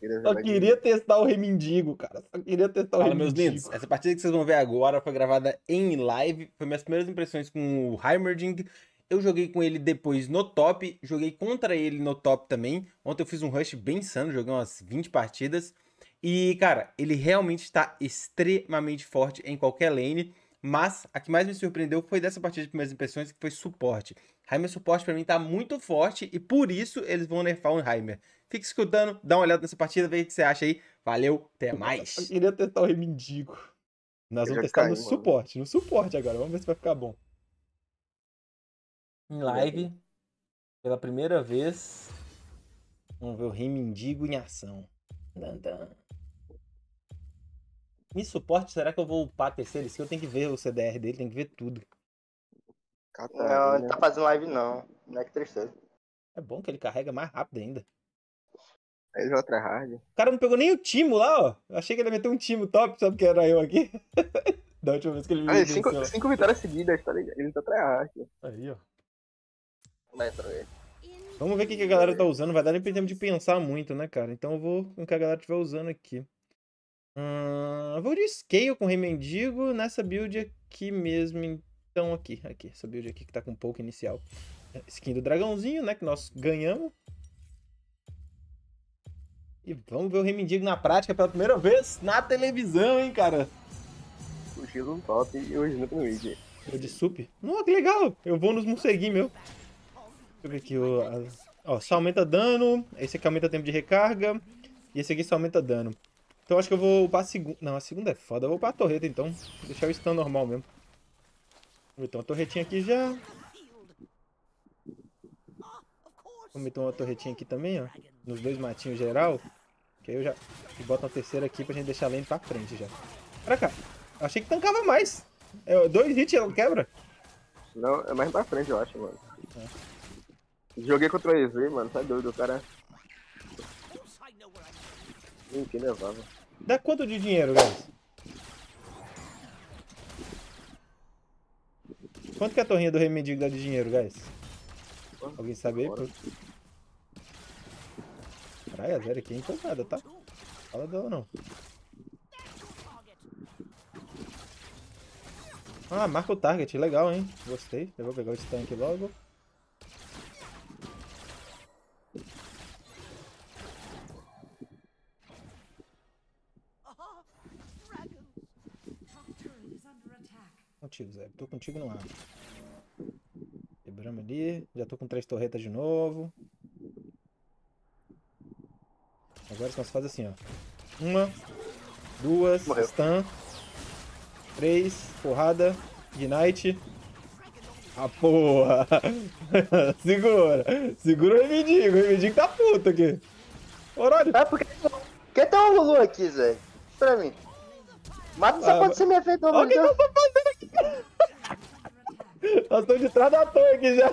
Queria Só queria testar o Remindigo, cara. Só queria testar o Fala, meus Remindigo. lindos. Essa partida que vocês vão ver agora foi gravada em live. Foi minhas primeiras impressões com o Heimerding. Eu joguei com ele depois no top. Joguei contra ele no top também. Ontem eu fiz um rush bem insano. Joguei umas 20 partidas. E, cara, ele realmente está extremamente forte em qualquer lane. Mas a que mais me surpreendeu foi dessa partida de primeiras impressões, que foi suporte. Heimer suporte pra mim tá muito forte e por isso eles vão nerfar o Heimer. Fique escutando, dá uma olhada nessa partida, vê o que você acha aí. Valeu, até mais. Só queria testar o Remindigo. Nós Eu vamos testar caí, no mano. suporte. No suporte agora. Vamos ver se vai ficar bom. Em live, pela primeira vez, vamos ver o Remindigo em ação. Dan, dan. Em suporte, será que eu vou upar a terceira skill? Eu tenho que ver o CDR dele, tem que ver tudo. Não, ele tá fazendo live não. Não é que tristeza. É bom que ele carrega mais rápido ainda. Aí joga tryhard. O cara não pegou nem o Timo lá, ó. Eu achei que ele ia meter um Timo top, sabe que era eu aqui? da última vez que ele me Aí, cinco, cinco vitórias seguidas, tá ligado? Ele tá tryhard. Aí, ó. Vai entrar ele. Vamos ver o que, que a galera tá usando. Vai dar nem tempo de pensar muito, né, cara? Então eu vou com o que a galera estiver usando aqui. Hum, eu vou de Scale com Remendigo nessa build aqui mesmo. Então, aqui, aqui. Essa build aqui que tá com pouco inicial. Skin do dragãozinho, né? Que nós ganhamos. E vamos ver o Remendigo na prática pela primeira vez na televisão, hein, cara? O X no top e Snoop no mid. Eu de sup. Nossa, que legal! Eu vou nos morceguinhos, meu. Deixa eu ver aqui. A- ó, só aumenta dano. Esse aqui aumenta tempo de recarga. E esse aqui só aumenta dano. Então acho que eu vou upar a segunda. Não, a segunda é foda. Eu vou upar a torreta então. Deixar o stun normal mesmo. Então a torretinha aqui já. Vou meter uma torretinha aqui também, ó. Nos dois matinhos geral. Que aí eu já. E boto uma terceira aqui pra gente deixar a lane pra frente já. Caraca, eu achei que tancava mais. É, dois hits ela quebra. Não, é mais pra frente, eu acho, mano. Joguei contra o EZ, mano. Tá doido, o cara. Ih, que levava. Dá quanto de dinheiro, guys? Quanto que a torrinha do Rei Mendigo dá de dinheiro, guys? Alguém sabe aí? Caralho, a Zero aqui é empolgada, tá? Fala dela não. Ah, marca o target, legal, hein? Gostei. Eu vou pegar o stun aqui logo. Contigo, Zé. Tô contigo no ar. Quebramos ali. Já tô com três torretas de novo. Agora nós faz assim, ó. Uma, duas, Morreu. stun. Três, porrada, ignite. Ah, porra! Segura! Segura o Remendigo, o Remendigo tá puto aqui. Horário! Ah, porque. Quem tem um Lulu aqui, Zé? Pra mim. Mata essa Ah, pode ser minha feita, o que eu tô fazendo! Nós estamos de trás da torre aqui já.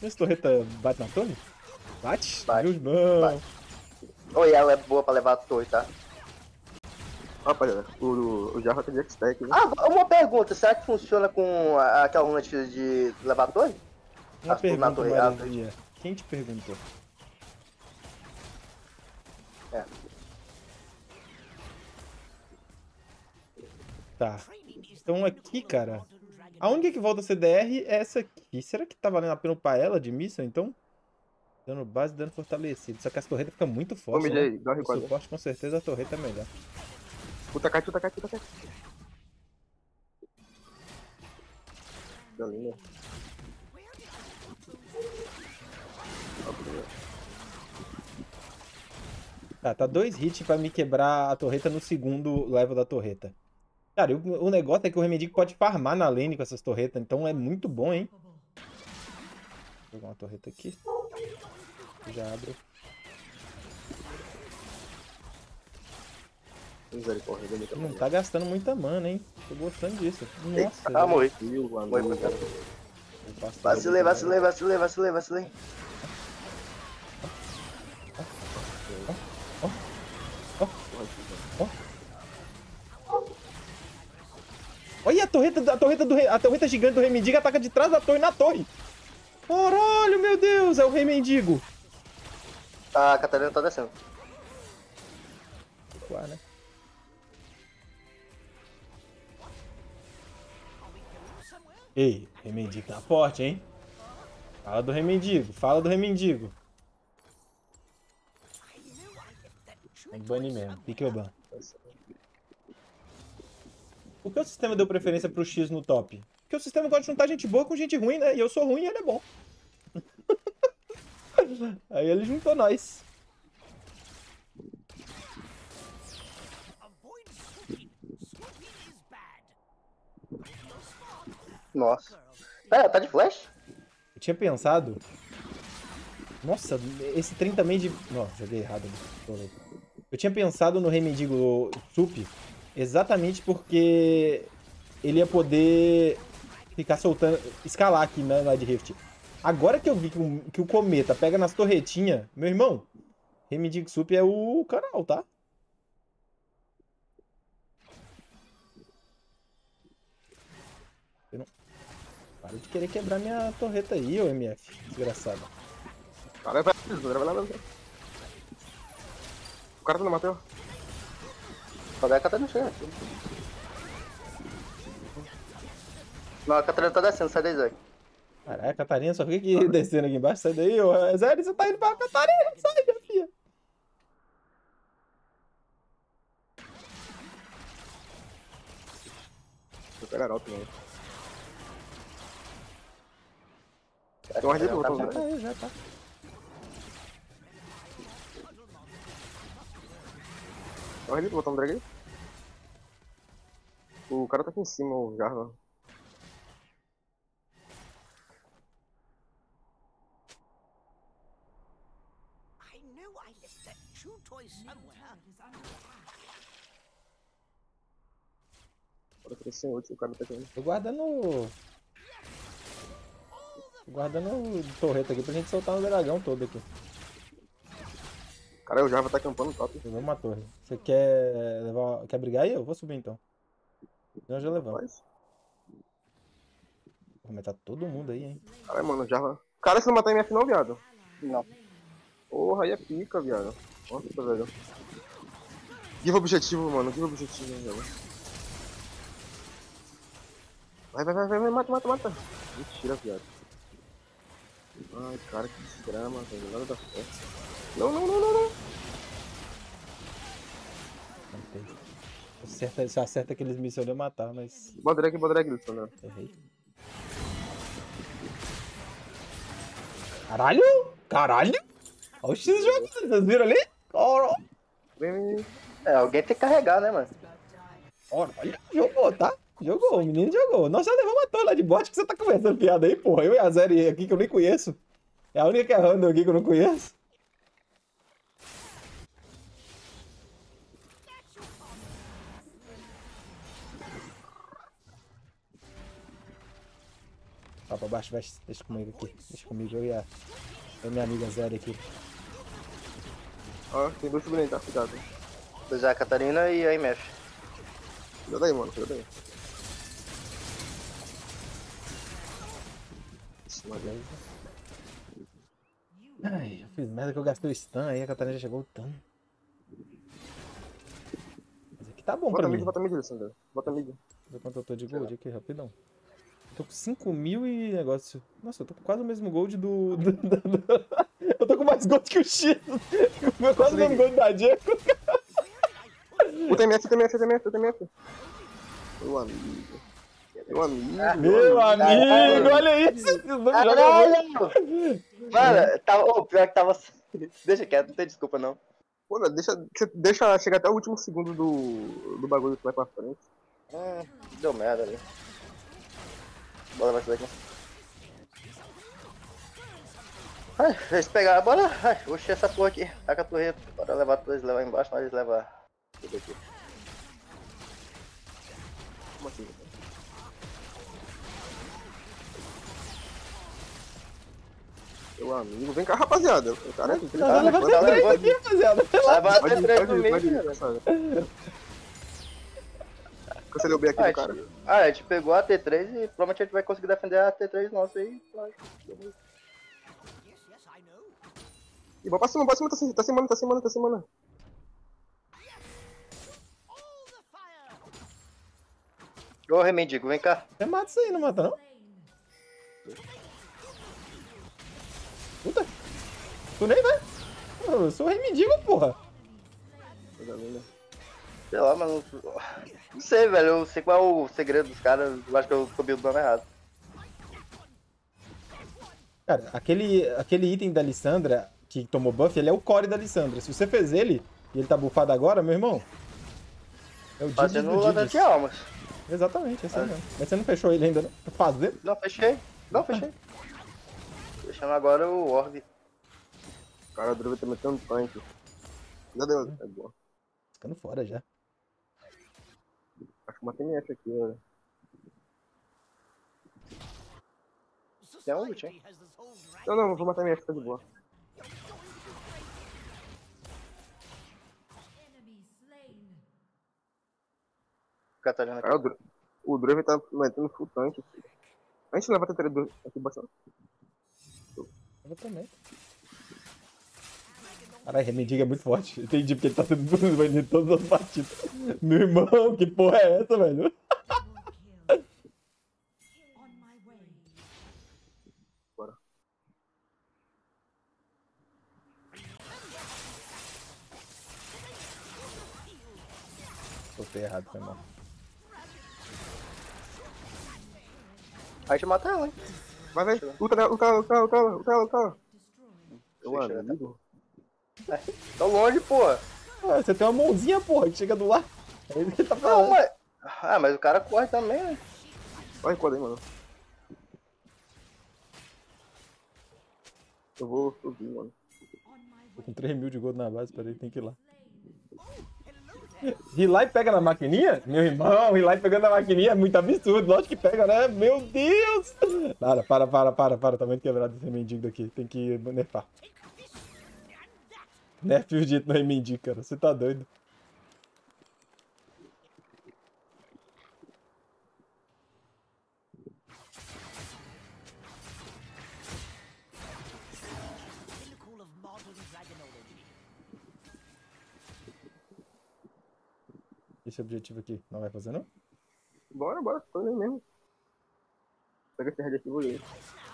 Essa torreta bate na torre? Bate? Bate, mãos. bate. Oi, ela é boa pra levar a torre, tá? Rapaziada, o, o, o Jarra tá de X-Tech, né? Ah, uma pergunta. Será que funciona com aquela runa de, levar a torre? Uma As pergunta, torre. Quem te perguntou? É. Tá. Então aqui, cara. A única que volta CDR é essa aqui. Será que tá valendo a pena upar ela de missão, então? Dano base dano fortalecido. Só que as torretas ficam muito fortes. né? aí, dá O suporte com certeza a torreta é melhor. Puta cai, puta cai, puta cai. Da linha. Tá, tá dois hits pra me quebrar a torreta no segundo level da torreta. Cara, o, o negócio é que o Remedic pode farmar na lane com essas torretas, então é muito bom, hein? Vou pegar uma torreta aqui. Já abro. Muita Não tá gastando muita mana, hein? Tô gostando disso. Nossa, Ah, morri. Vacilei, vacilei, vacilei, vacilei, vacilei. Torreta, a torreta, do, a torreta gigante do Rei Mendigo ataca de trás da torre na torre. Caralho, meu Deus, é o Rei Mendigo. A Catarina tá descendo. Né? Ei, Rei Mendigo tá forte, hein? Fala do Rei Mendigo, fala do Rei Mendigo. Tem que banir mesmo, pique o ban. Por que o sistema deu preferência pro X no top? Porque o sistema gosta de juntar gente boa com gente ruim, né? E eu sou ruim e ele é bom. Aí ele juntou nós. Nossa. Pera, tá de flash? Eu tinha pensado. Nossa, esse trem também de. Não, joguei errado. né? Eu tinha pensado no Rei Mendigo Sup exatamente porque ele ia poder ficar soltando. escalar aqui né, na de Rift. Agora que eu vi que o, que o cometa pega nas torretinhas, meu irmão, Rei Mendigo Sup é o canal, tá? Não- Para de querer quebrar minha torreta aí, ô MF, desgraçado. Cara, vai, vai, vai lá, vai lá. O cara. Cadê a Catarina chega? Não, a Catarina tá descendo, sai daí, Zé. Caralho, Catarina só fica aqui descendo aqui embaixo, sai daí, ô. Zé, você tá indo pra Catarina, sai, minha filha. Vou pegar alto mesmo. Tem uma do outro, Já né? tá aí, já tá. Rede do botão do drag aí. O cara tá aqui em cima, o Jarvan. I knew I left that chew toy somewhere. O cara tá sem ult, o cara tá aqui. Tô guardando. Tô guardando torreta aqui pra gente soltar o dragão todo aqui. Cara, o Jarvan tá campando top. Levamos uma torre. Você quer levar. Quer brigar aí? Eu vou subir então. Senão já levamos. Mas, Vou matar todo mundo aí, hein? caralho, mano, Jarvan. Cara, se não matar MF não, viado. Não. Porra, aí é pica, viado. Nossa, velho. Give objetivo, mano. Give objetivo, velho. Vai, vai, vai, vai, vai, mata, mata, mata. Mentira, viado. Ai, cara, que desgrama, velho. Nada da fé. Não, não, não, não, não. Acerta, se acerta aqueles mísseis eu matar, mas Bodrag, bodrag, Lissandra. errei. Caralho! Caralho! Olha o X jogando, vocês viram ali? Ora. É, alguém tem que carregar, né, mano? ora, olha, jogou, tá? Jogou, o menino jogou. Nós já levamos uma lá de bot que você tá conversando piada aí, porra. Eu e a Zeri aqui que eu nem conheço. É a única que é random aqui que eu não conheço. Ó, pra baixo, vai, deixa comigo aqui. Deixa comigo, eu e a, eu e minha amiga Zeri aqui. Ó, tem dois aí, tá? Cuidado. Pois é, a Catarina e a MF. Cuidado aí, mano. Cuidado aí. Ai, eu fiz merda que eu gastei o stun, aí a Catarina já chegou o stun. Mas aqui tá bom Bota pra mid, mim. bota mid, Lissandra. Bota mid. Vê quanto eu tô de gold aqui, rapidão. Tô com 5 mil e negócio. Nossa, eu tô com quase o mesmo gold do. do- do- do- Eu tô com mais gold que o X. quase o mesmo gold da Diego. O TMF, o TMF, o TMF, o TMF. Meu amigo. Meu amigo. Meu amigo, olha isso. Caralho! Mano, tava, ô, pior que tava. Deixa quieto, não tem desculpa não. Pô, né, deixa, deixa chegar até o último segundo do, do bagulho que vai pra frente. Hum, deu merda ali. Bora mais daqui. Ai, eles pegaram, bora. Ai, oxi, essa porra aqui. Taca a torreta. Bora levar tudo, eles levar embaixo, nós levar tudo aqui. Como assim? Meu amigo, vem cá, rapaziada. O cara é Tá até três aqui, rapaziada. Leva até três no meio, Cancelei o B aqui Ah, do a cara. gente, ah, a gente pegou a T3 e provavelmente a gente vai conseguir defender a T3 nossa aí. E bora pra cima, bora pra cima, tá cima, tá tá cima, tá cima. All the fire. Ô, Remendigo, vem cá. Você mata isso aí, não mata não? Puta! Tu nem vai? Eu sou o rei mendigo, porra! Coisa linda. Sei lá, mas não. Não sei, velho. Eu sei qual é o segredo dos caras. Eu acho que eu comi o nome errado. Cara, aquele, aquele item da Lissandra que tomou buff, ele é o core da Lissandra. Se você fez ele e ele tá buffado agora, meu irmão. É o Didis Fazendo do de Didis. almas. Exatamente, esse aí mesmo. Mas você não fechou ele ainda, não? Tá fazendo? Não, fechei. Não, fechei. Fechando agora o Orb. Cara, o Druid tá metendo um tanque. Já deu. É bom. Ficando fora já. Acho que matei minha F aqui, olha. Tem um ult, hein? Não, não, vou matar minha F, tá de boa. Catarina aqui. Cara, o, Dru o Druid tá metendo full tanque. filho. A gente leva a T3 aqui bastante. Eu também. Caralho, Remendiga é muito forte. Entendi porque ele tá sendo banido em todas as partidas. Meu irmão, que porra é essa, velho? Bora. Soltei errado, foi mal. A gente mata ela, hein? Vai, vai. Luta ela, luta ela, luta ela, luta ela, luta ela. Eu Deixa amigo. Tá longe, porra. Ah, você tem uma mãozinha, porra, que chega do lado. É isso que ele tá Não, falando. mas. Ah, mas o cara corre também, né? Vai, recuada aí, mano. Eu vou subir, mano. Tô com 3 mil de gold na base, peraí, tem que ir lá. Hilai pega na maquininha? Meu irmão, Hilai pegando na maquininha é muito absurdo. Lógico que pega, né? Meu Deus! Para, para, para, para, para. Tá muito quebrado esse remendigo daqui. Tem que nerfar. Nerf o dito no remendigo, cara. Você tá doido. Esse objetivo aqui não vai fazer, não? Bora, bora, tô nem mesmo. Pega esse vou ir.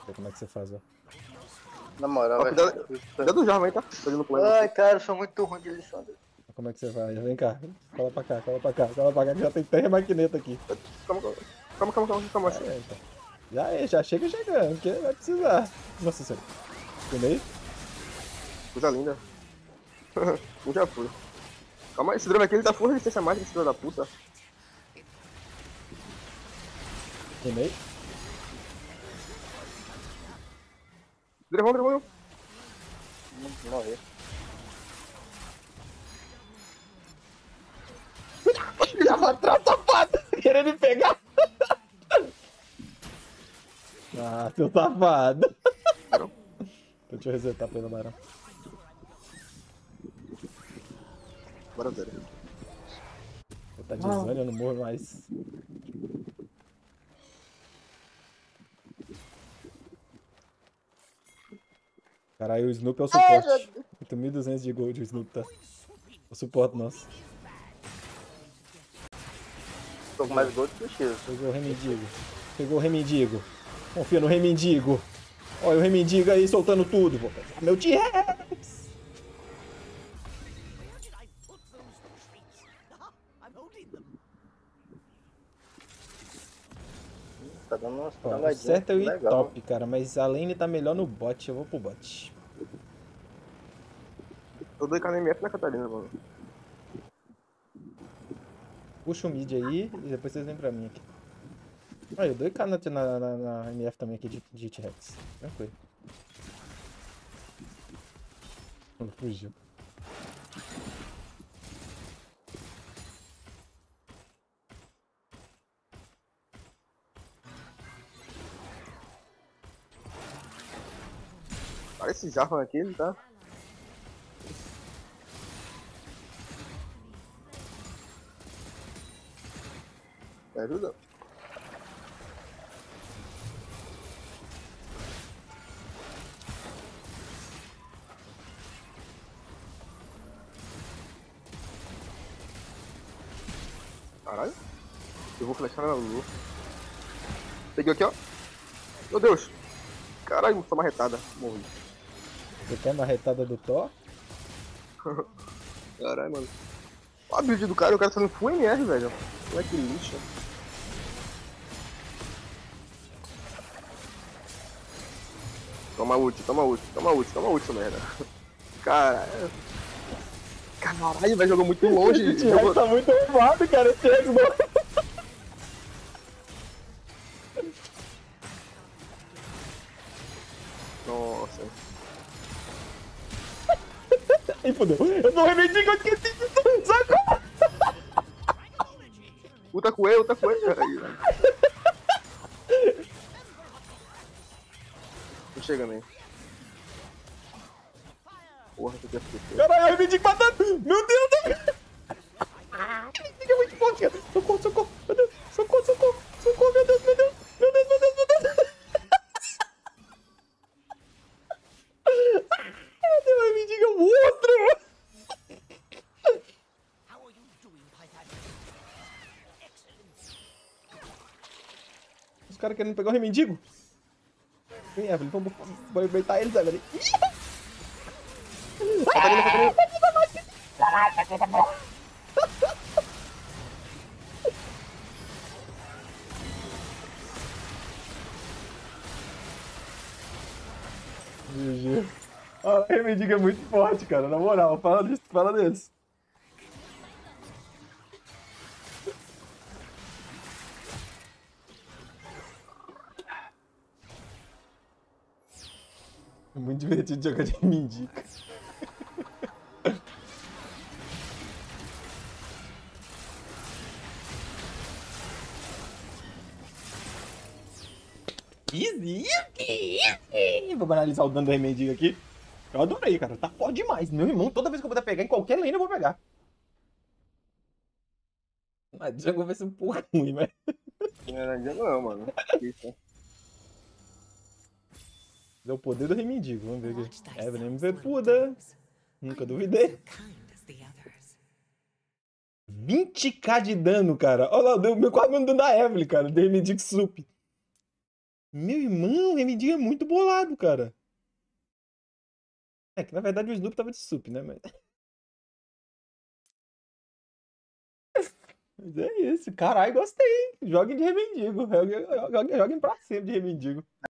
Sei como é que você faz, ó. Na moral, velho. cuidado- Cuidado tá? Plano. Ai, cara, eu sou muito ruim de Lissandra. Como é que você vai? Vem cá. Cola pra cá, cola pra cá, cola pra cá, que já tem três maquinetas aqui. Calma, calma, calma, calma, calma, calma. É, então. Já é, já chega chegando, porque vai precisar. Nossa senhora. Entendeu? Coisa linda. já foi. Calma aí, esse drone aqui ele tá full resistência mágica, esse filho da puta. Entendeu? Drevão, drevão. Morrer. Já vai atrás, safado! Querendo me pegar! ah, seu safado! Deixa eu resetar pelo barão. Bora. Eu tá de zone, eu não morro mais. Caralho, o Snoop é o suporte. 8.200 de gold o Snoop tá. O suporte nosso. Tô com mais gold que o X. Pegou o remendigo. Pegou o remendigo. Confia no remendigo. Olha o remendigo aí soltando tudo. Vou pegar meu T-Rex. Tá dando umas Ó, travadinhas. certo é o ir top, cara. Mas a lane tá melhor no bot. Eu vou pro bot. Eu dou KNMF na Catarina, mano. Puxa o mid aí e depois vocês vêm pra mim aqui. Ah, eu dou IK na, na, na, na MF também aqui de, de T-Rex. Tranquilo. Fugiu. Olha esse Jarvan aqui, ele tá. Tá ajudando. Caralho. Eu vou flechar na lua. Peguei aqui, ó. Meu Deus. Caralho, sou marretada. Morri. Quer uma retada do Thor? Caralho, mano. Olha a build do cara, o cara tá no full MR, velho. Olha que lixo. Toma ult, toma ult, toma ult, toma ult, merda. Caralho. Caralho, velho, jogou muito longe. Esse jogou... tá muito armado, cara. Esse. Nossa. Ih, fodeu. Eu não remedi que eu esqueci ele, luta com ele. Aí, velho. Tô chegando aí. Porra. Caralho, eu remedi matando. Meu Deus do céu. É muito cara. Socorro. Socorro, caras querendo pegar o remendigo. Vem, Evelyn, vamos aproveitar eles, Evelyn. GG. Ah, o remendigo é muito forte, cara. Na moral, fala disso, fala desse. É muito divertido jogar de mendiga. Easy. Vou analisar o dano do remendigo aqui. Eu adorei, cara. Tá forte demais. Meu irmão, toda vez que eu puder pegar em qualquer lane, eu vou pegar. Mas o jogo vai ser um pouco ruim, mas. Não, ainda não, mano. Isso. É o poder do remendigo. Vamos ver aqui. Evelyn MV Puda. Nunca duvidei. Kind as the others. 20k de dano, cara. Olha lá, deu meu quase mesmo dano da Evelyn, cara. Do remendigo sup. Meu irmão, o remendigo é muito bolado, cara. É que na verdade o Snoop tava de sup, né? Mas... Mas é isso. Caralho, gostei. Joguem de remendigo. Joguem, joguem, joguem pra sempre de remendigo.